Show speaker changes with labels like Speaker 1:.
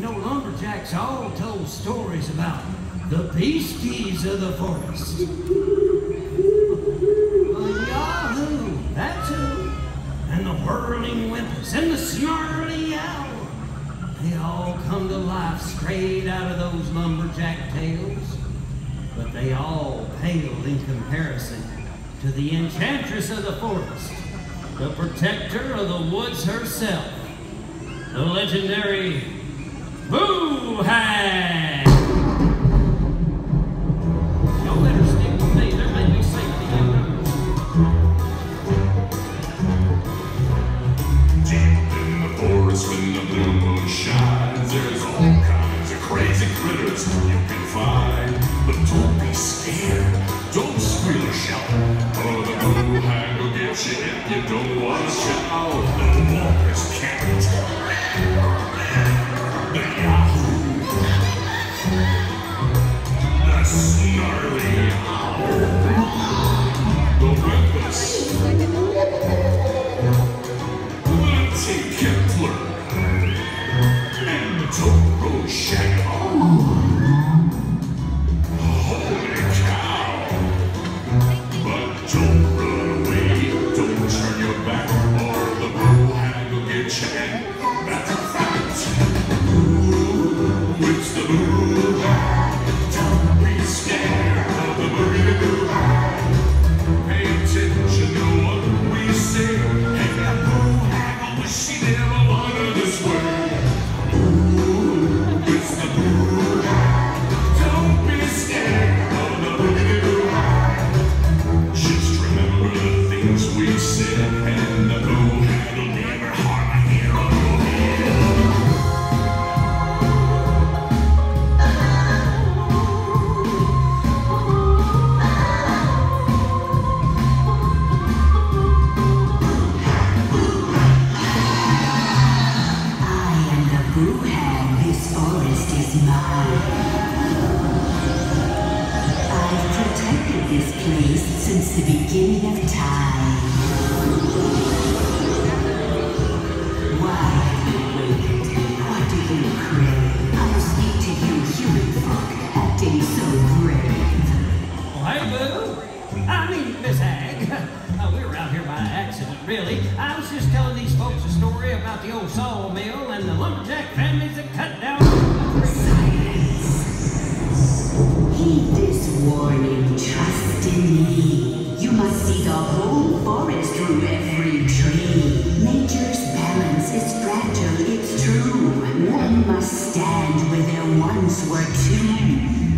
Speaker 1: Know, lumberjacks all told stories about the beasties of the forest. The Yahoo, that's who. And the whirling whimpus and the snarly owl. They all come to life straight out of those lumberjack tales. But they all pale in comparison to the enchantress of the forest, the protector of the woods herself, the legendary
Speaker 2: Deep in the forest when the blue moon shines, there's all kinds of crazy critters you can find. But don't be scared, don't squeal or shout, or the BooHag will get you if you don't watch out. Toro Shadow. This
Speaker 3: forest is mine. I've protected this place since the beginning of time. Why have you waited? What do you crave? I'll speak to you, human folk, acting so brave.
Speaker 1: Hey, Boo. I mean, Miss Hag. Uh, we were out here by accident, really. I was just telling these folks a story about the old sawmill and the lumberjack families that cut
Speaker 3: stand where there once were two.